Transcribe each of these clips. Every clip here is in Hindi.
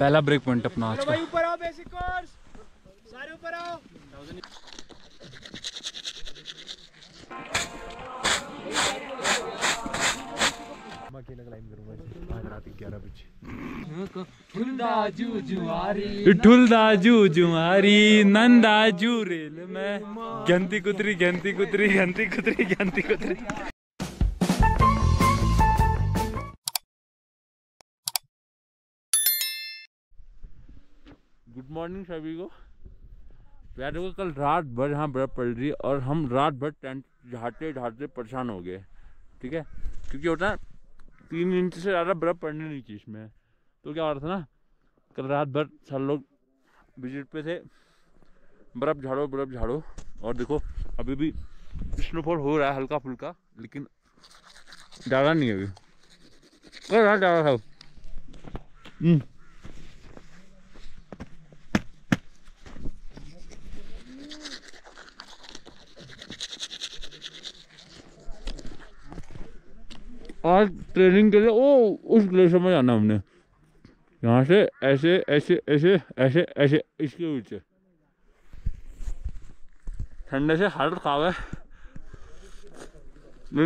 पहला ब्रेक पॉइंट अपना आज का। ऊपर आओ बेसिक कोर्स सारे ऊपर आओ। मैं अकेला क्लाइंब करूँगा आज रात ग्यारह बजे ठुलदाजू जुआरी नंदाजू रेल में। गंती कुतरी गंती कुतरी गंती कुतरी गंती कुतरी। गुड मॉर्निंग सभी को। यार देखो कल रात भर यहाँ बर्फ़ पड़ रही और हम रात भर टेंट झाड़ते झाड़ते परेशान हो गए, ठीक है? क्योंकि होता है, तीन इंच से ज़्यादा बर्फ़ पड़ने नहीं चाहिए इसमें। तो क्या हो रहा था ना, कल रात भर सब लोग विज़िट पे थे। बर्फ़ झाड़ो बर्फ़ झाड़ो। और देखो, अभी भी स्नोफॉल हो रहा है हल्का फुल्का, लेकिन ज़्यादा नहीं अभी। कल रात ज़्यादा था। आज ट्रेनिंग के लिए, ओ, उस ग्लेशियर में जाना हमने। यहाँ से ऐसे ऐसे ऐसे ऐसे ऐसे, इसके नीचे। ठंडे से हालत खराब है।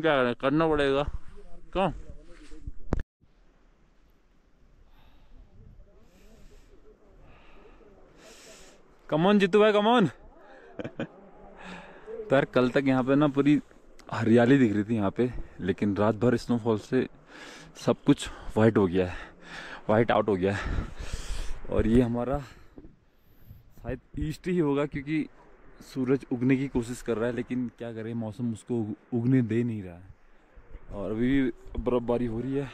क्या करें, करना पड़ेगा। क्यों? कमोन, जीतू भाई, कमोन। तो यार, कल तक यहाँ पे ना पूरी हरियाली दिख रही थी यहाँ पे, लेकिन रात भर स्नोफॉल से सब कुछ वाइट हो गया है वाइट आउट हो गया है। और ये हमारा शायद ईस्ट ही होगा क्योंकि सूरज उगने की कोशिश कर रहा है, लेकिन क्या करें, मौसम उसको उगने दे नहीं रहा है। और अभी भी बर्फ़बारी हो रही है।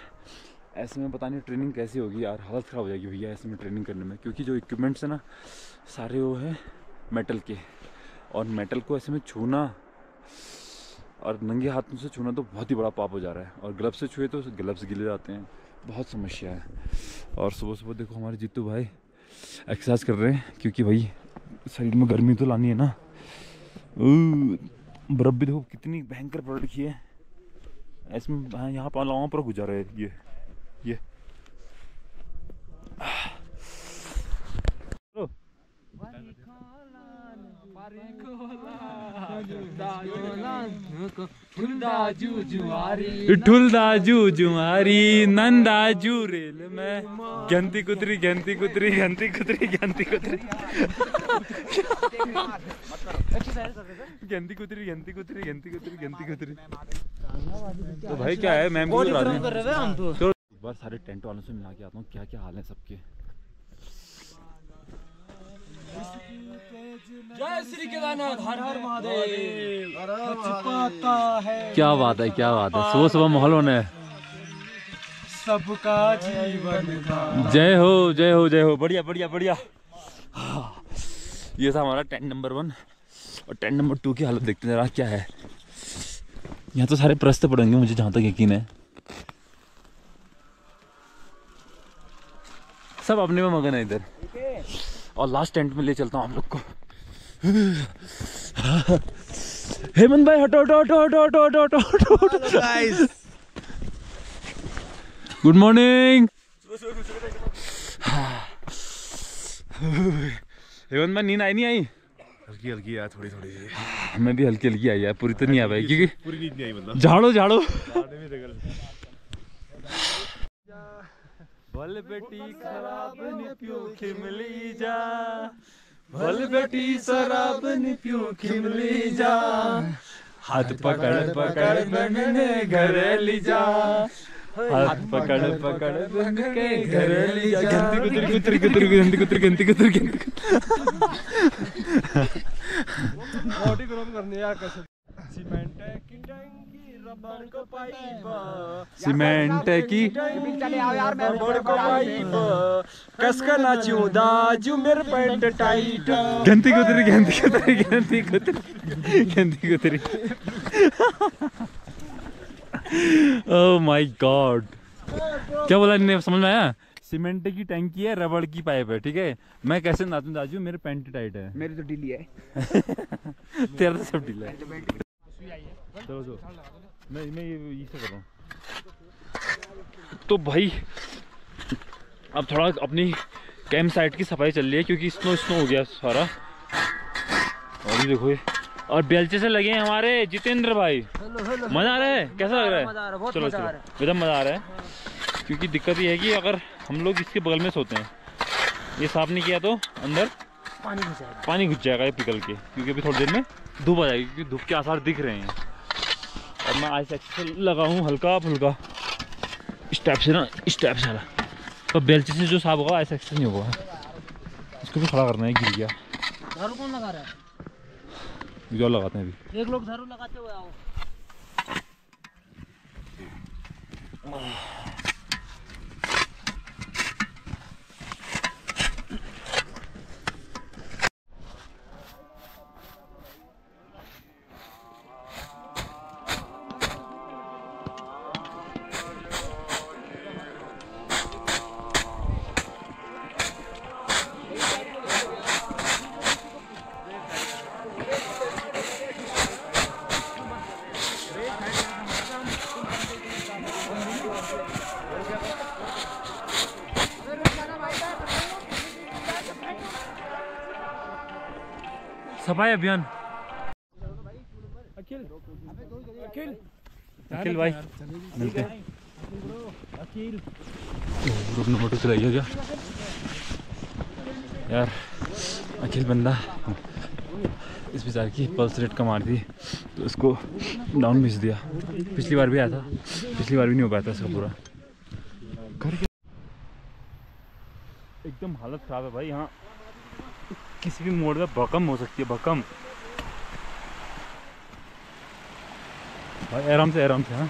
ऐसे में पता नहीं ट्रेनिंग कैसी होगी यार, हालत ख़राब हो जाएगी भैया ऐसे में ट्रेनिंग करने में, क्योंकि जो इक्विपमेंट्स है ना, सारे वो है मेटल के। और मेटल को ऐसे में छूना और नंगे हाथों से छूना तो बहुत ही बड़ा पाप हो जा रहा है। और ग्लव्स से छुए तो ग्लव्स गिले जाते हैं। बहुत समस्या है। और सुबह सुबह देखो हमारे जीतू भाई एक्सरसाइज कर रहे हैं क्योंकि भाई शरीर में गर्मी तो लानी है ना। बर्फ़ भी देखो कितनी भयंकर पड़ रखी है। ऐसे में हाँ, यहाँ पर लाओं पर गुजारा है ये ये। ठुलदाजू जुआरी नंदाजू रेल में। गंती कुतरी गंती कुतरी गंती कुतरी गंती कुतरी। गंती कुतरी गंती कुतरी गंती कुतरी गंती कुतरी। तो भाई क्या है मैम हम तो। एक बार सारे टेंट वालों से मिला के आता हूँ क्या क्या हाल है सबके। जय श्री केदारनाथ हर हर महादेव। क्या बात है क्या बात है। सुबह सुबह माहौल होने है सबका जीवन जय हो जय हो जय हो। बढ़िया बढ़िया बढ़िया। हाँ, ये था हमारा टेंट नंबर वन। और टेंट नंबर टू की हालत देखते हैं जरा क्या है। यहाँ तो सारे प्रस्ते पड़ेंगे मुझे जहाँ तक यकीन है। सब अपने में मगन है इधर। और लास्ट टेंट में ले चलता हूँ हम लोग को। हेमंत भाई हटो हटो हटो हटो हटो हटो हटो हटो हटो। गुड मॉर्निंग हेमंत भाई नींद आई नहीं आई? हल्की हल्की आया थोड़ी थोड़ी हमें भी हल्की हल्की आई है पूरी तो नहीं आ पाई क्योंकि पूरी नींद नहीं आई मतलब झाड़ो झाड़ो। में भल बेटी खराब नि पियो खिमली जा। भल बेटी शराब नि पियो खिमली जा। हाथ पकड़ पकड़ बनने घर ली जा। हाथ पकड़ पकड़ बन के घर ली जा गंती कुतरी कुतरी कुतरी गंती कुतरी गंती कुतरी बॉडी ग्रोम करने यार कैसे? सीमेंट की सीमेंट की चले आओ यार मैं रबड़ को पाइप कसका नाचूं दाजू मेरे पैंट टाइट। गंती कुतरी गंती कुतरी गंती कुतरी गंती कुतरी। ओह माय गॉड क्या बोला इनने? समझ में आया? सीमेंट की टंकी है रबड़ की पाइप है ठीक है? मैं कैसे नाचू दाजू? मेरे पैंट टाइट है। मेरी तो ढीली है। तेरा तो सब ढीला है। चलो चलो। मैं मैं ये ये से कर रहा हूँ। तो भाई अब थोड़ा अपनी कैंप साइट की सफ़ाई चल रही है क्योंकि स्नो स्नो हो गया सारा। और ये देखो ये। और बेलचे से लगे हैं हमारे जितेंद्र भाई। मज़ा आ रहा है? कैसा लग रहा है? चलो चलो। एकदम मज़ा आ रहा है। क्योंकि दिक्कत ये है कि अगर हम लोग इसके बगल में सोते हैं ये साफ़ नहीं किया तो अंदर पानी घुस जाएगा। पानी घुस जाएगा ये पिघल के क्योंकि अभी थोड़ी देर में धूप आ जाएगी क्योंकि धूप के आसार दिख रहे हैं। और मैं आइस एक्स लगा हूँ हल्का फुल्का। इस टाइप से ना इस टाइप से तो बेलचे से जो साफ़ होगा आइस एक्स नहीं होगा। इसको भी खड़ा करना है गिर गया। झाड़ू कौन लगा रहा है? जो लगाते हैं अभी। एक लोग झाड़ू लगाते हुए आओ। सफ़ाई अभियान। अखिल। अखिल। अखिल भाई। मिलते हैं। अखिल। ग्रुप फ़ोटो चलाइए क्या? यार अखिल बंदा। इस बेचारे की पल्स रेट कम आ रही थी तो उसको डाउन भेज दिया। पिछली बार भी आया था। पिछली बार भी नहीं हो पाया था इसका पूरा। घर एकदम हालत ख़राब है भाई यहाँ। किसी भी मोड़ में भकम हो सकती है भकम भाई आराम से आराम से हाँ।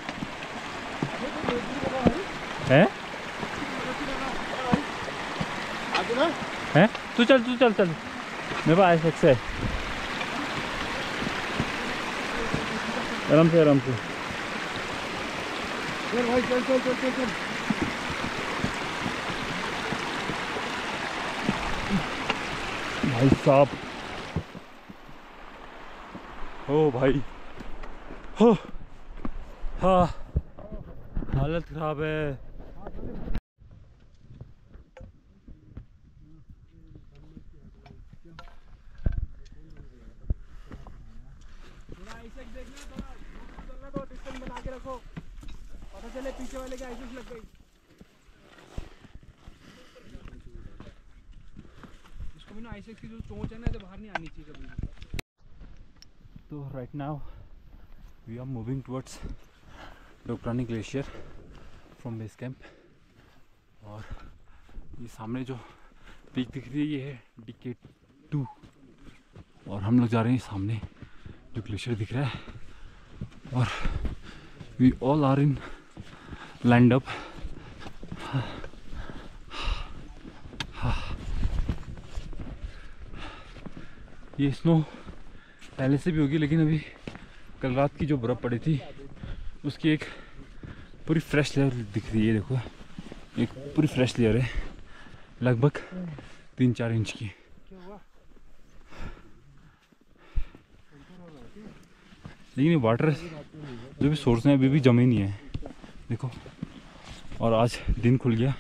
है? हैं? तू चल तू चल चल। मेरे पास ऐसे है। आराम से आराम से। चल भाई, चल चल चल चल चल। भाई साहब। ओ भाई। हो। हाँ। हालत खराब है। देखना, थोड़ा बना के रखो। पता चले पीछे वाले के आइसिस लग गई। इसको भी ना आइसिस की जो चोंच है ना तो बाहर नहीं आनी चाहिए कभी तो right now we are moving towards Dokrani glacier from base camp और ये सामने जो पीक दिख रही है ये है डीके टू और हम लोग जा रहे हैं सामने जो ग्लेशियर दिख रहा है। और we all are in land up ये स्नो पहले से भी होगी, लेकिन अभी कल रात की जो बर्फ़ पड़ी थी, उसकी एक पूरी फ्रेश लेयर दिख रही है देखो। एक पूरी फ्रेश लेयर है, लगभग तीन चार इंच की। लेकिन ये वाटर जो भी सोर्स हैं, अभी भी जमे नहीं है। देखो, और आज दिन खुल गया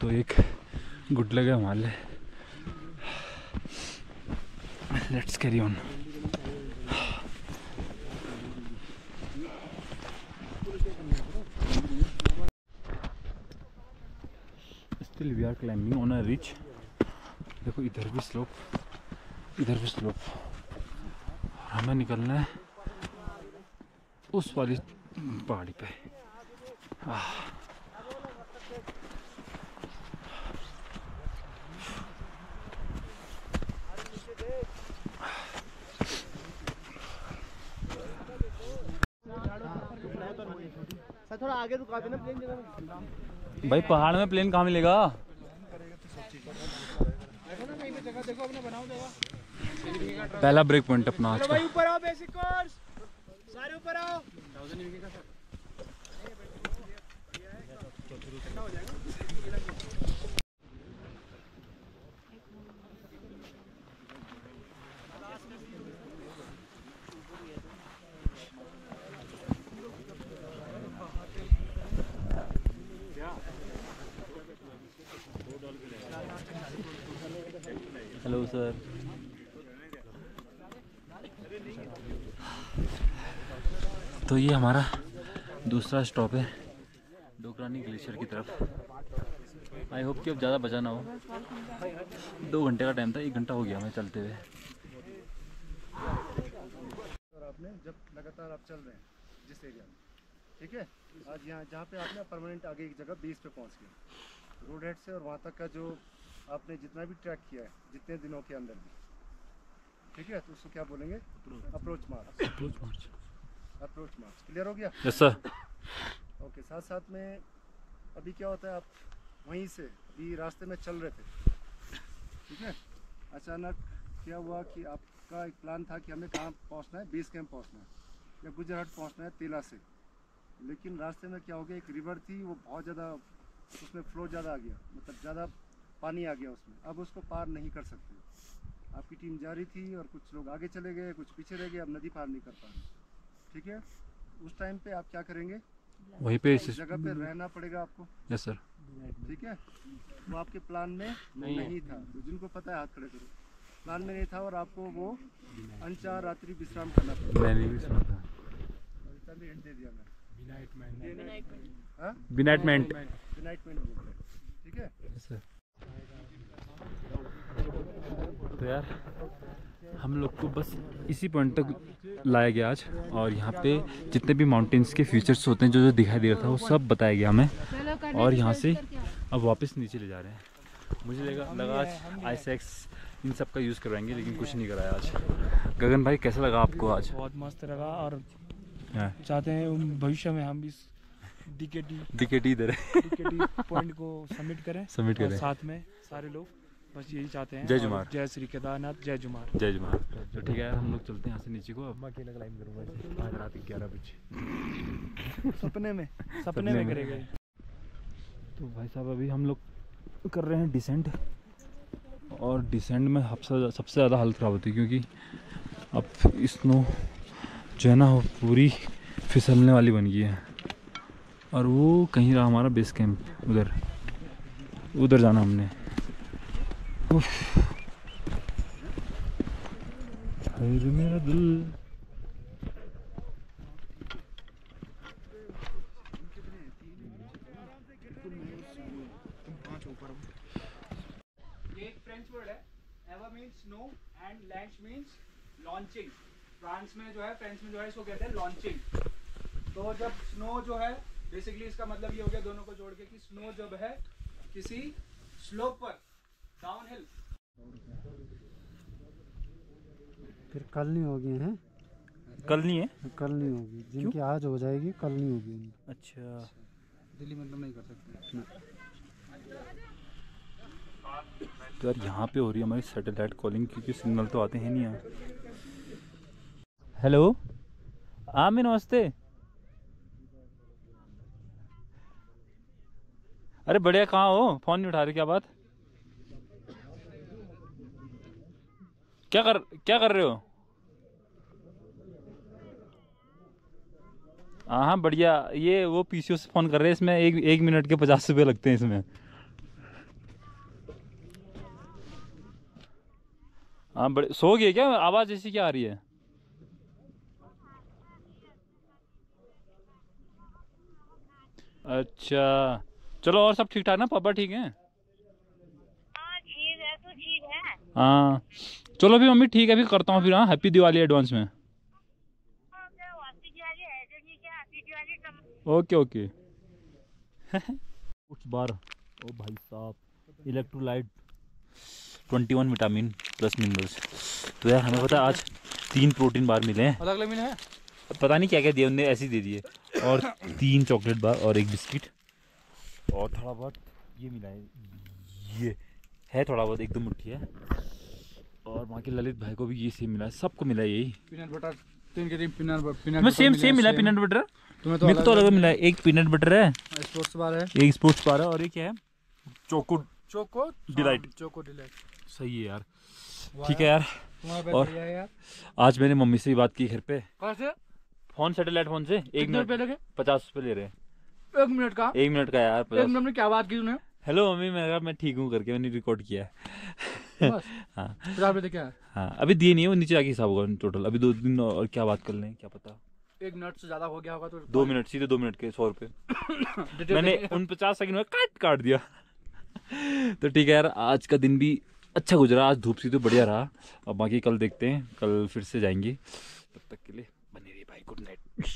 तो एक गुड लगा हमारे लिए। Let's carry on still we are climbing on a ridge देखो, इधर भी स्लोप इधर भी स्लोप हमें निकलना है उस वाली पहाड़ी पे। आह। सर थोड़ा आगे रुका देना प्लेन जगह भाई पहाड़ में प्लेन कहाँ मिलेगा? देखो ना कहीं पे जगह देखो अपने बनाओ जगह पहला ब्रेक पॉइंट अपना आज का। भाई ऊपर आओ बेसिक कोर्स सारे ऊपर आओ। तो ये हमारा दूसरा स्टॉप है डोकरानी ग्लेशियर की तरफ़। आई होप कि अब ज़्यादा बचा ना हो। दो घंटे का टाइम था एक घंटा हो गया हमें चलते हुए। आपने जब लगातार आप चल रहे हैं जिस एरिया में ठीक है? आज यहाँ जहाँ पे आपने परमानेंट आगे एक जगह बीस पे पहुँच गए रोड हेड से और वहाँ तक का जो आपने जितना भी ट्रैक किया है जितने दिनों के अंदर भी ठीक है? तो उसको क्या बोलेंगे? Approach march approach march clear हो गया? यस सर ओके साथ साथ में अभी क्या होता है आप वहीं से अभी रास्ते में चल रहे थे। ठीक है? अचानक क्या हुआ कि आपका एक प्लान था कि हमें कहाँ पहुँचना है? बेस कैंप पहुँचना है या गुजरात पहुँचना है तेला से। लेकिन रास्ते में क्या हो गया एक रिवर थी वो बहुत ज़्यादा उसमें फ्लो ज़्यादा आ गया। मतलब ज़्यादा पानी आ गया उसमें। अब उसको पार नहीं कर सकते। आपकी टीम जा रही थी और कुछ लोग आगे चले गए कुछ पीछे रह गए अब नदी पार नहीं कर पा रहे। ठीक है? उस टाइम पे आप क्या करेंगे? वहीं पे उस जगह पे रहना पड़ेगा आपको। यस सर ठीक है? वो आपके प्लान में नहीं, नहीं था। तो जिनको पता है हाथ खड़े करो। प्लान में नहीं था और आपको वो अनचाह रात्रि विश्राम करना पड़ा मैंने भी सुना था। दे दिया मैं बिनाइटमेंट बिनाइटमेंट ठीक है? तो यार हम लोग को बस इसी पॉइंट तक लाया गया आज। और यहाँ पे जितने भी माउंटेन्स के फीचर्स होते हैं जो जो दिखाई दे रहा था वो सब बताया गया हमें। और यहाँ से अब वापस नीचे ले जा रहे हैं। मुझे लगा लगा आज आई इन सब का यूज़ करवाएँगे लेकिन कुछ नहीं कराया आज। गगन भाई कैसा लगा आपको आज? बहुत मस्त लगा और हाँ, चाहते हैं भविष्य में हम इस डीकेटी दिकेटी इधर डीकेटी पॉइंट को सबमिट करें सबमिट करें। साथ में सारे लोग बस यही चाहते हैं। जय जुमार। जय श्री केदारनाथ जय जुमार। जय जुमार। तो ठीक है हम लोग चलते हैं यहाँ से नीचे को। अब मैं अकेला क्लाइम करूँगा आज रात ग्यारह बजे। सपने में सपने में। करेंगे। तो भाई साहब अभी हम लोग कर रहे हैं डिसेंट और डिसेंट में सबसे सबसे ज़्यादा हालत ख़राब होती है क्योंकि अब स्नो जो है ना वो पूरी फिसलने वाली बन गई है। और वो कहीं रहा हमारा बेस कैंप उधर। उधर जाना हमने। मेरा दिल एक फ्रेंच वर्ड है. Means snow and land means launching France में जो है फ्रेंच में जो है, इसको कहते हैं लॉन्चिंग तो जब स्नो जो है बेसिकली इसका मतलब ये हो गया दोनों को जोड़ के कि स्नो जब है किसी स्लोप पर डाउन हिल फिर कल नहीं होगी हैं। कल नहीं है? कल नहीं होगी जिनकी आज हो जाएगी कल नहीं होगी अच्छा। दिल्ली में नहीं कर सकते। तो यार यहाँ पे हो रही है हमारी सैटेलाइट कॉलिंग क्योंकि सिग्नल तो आते हैं नहीं यहाँ। हेलो हाँ मैं नमस्ते। अरे बढ़िया कहाँ हो? फ़ोन नहीं उठा रहे क्या बात? क्या कर क्या कर रहे हो? हाँ हाँ बढ़िया। ये वो पीसीओ से फ़ोन कर रहे हैं इसमें एक एक मिनट के पचास रुपये लगते हैं इसमें। हाँ बड़े सो गए क्या? आवाज़ ऐसी क्या आ रही है? अच्छा चलो और सब ठीक ठाक ना? पापा ठीक हैं? हाँ है तो है? हाँ। चलो फिर मम्मी ठीक है फिर करता हूँ फिर हाँ हैप्पी दिवाली एडवांस में। ओके ओके ओके कुछ बार ओ भाई साहब electrolyte twenty one vitamin plus minerals तो यार हमें पता है आज तीन प्रोटीन बार मिले हैं। अलग अलग है? पता नहीं क्या क्या दिया उनने ऐसे ही दे दिए। और तीन चॉकलेट बार और एक बिस्किट और थोड़ा बहुत ये मिला है ये है थोड़ा बहुत एक दो मुट्ठी है। और वहाँ के ललित भाई को भी ये सेम मिला सबको मिला है यही। पीनट बटर तीन के तीन पीनट पीनट सेम सेम मिला पीनट बटर तुम्हें मेरे को तो अलग मिला एक पीनट बटर है स्पोर्ट्स बार है। एक स्पोर्ट्स बार है और एक क्या है choco choco delight choco delight सही है यार। ठीक है यार। और- यार। आज मैंने मम्मी से भी बात की घर पे। फ़ोन सैटेलाइट फ़ोन से। एक मिनट लगे पचास रुपये ले रहे हैं। एक मिनट का। एक मिनट का यार एक मिनट में क्या बात की तूने? हेलो मम्मी मैं मैं ठीक हूँ करके मैंने रिकॉर्ड किया है। हाँ। पचास रुपये क्या है अभी दिए नहीं है वो नीचे आके हिसाब होगा टोटल अभी दो दिन और क्या बात कर लें क्या पता। एक मिनट से ज़्यादा हो गया होगा तो दो मिनट सीधे दो मिनट के सौ रुपये। मैंने उन पचास सेकंड में काट काट दिया। तो ठीक है यार आज का दिन भी अच्छा गुजरा आज धूप सी तो बढ़िया रहा। और बाकी कल देखते हैं कल फिर से जाएँगे। तब तक के लिए बने रहिए भाई गुड नाइट